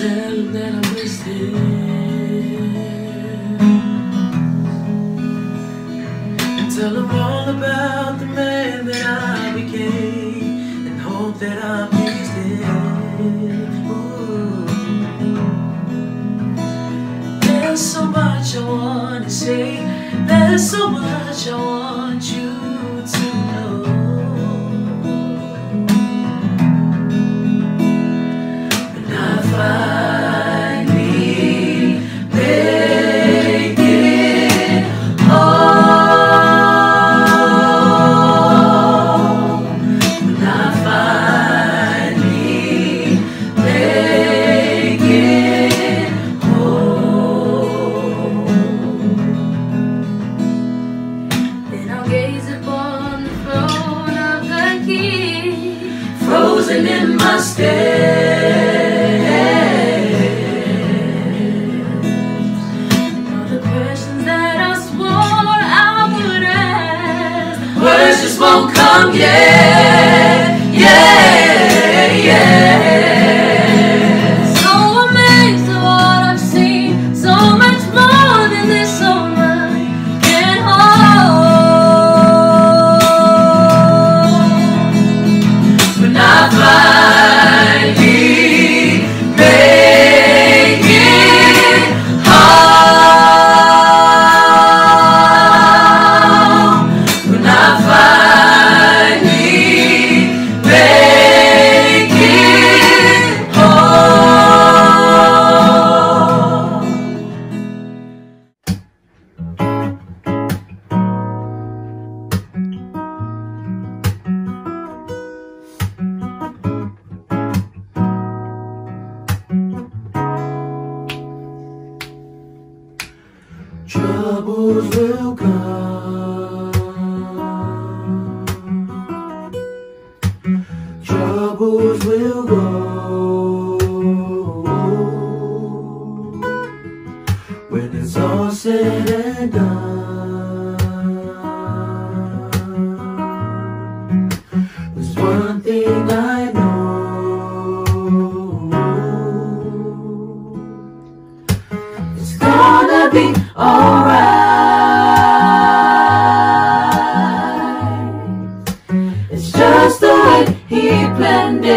tell him that I missed him. And tell him all about the man that I became. And hope that I pleased him. There's so much I want to say. There's so much I want you frozen in my stead. All the questions that I swore I would ask. Words just won't come yet, said. There's one thing I know. It's gonna be alright. It's just the way he planned it.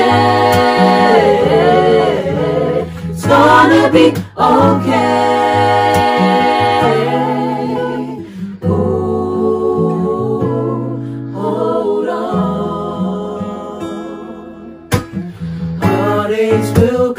It's gonna be okay.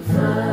the fire.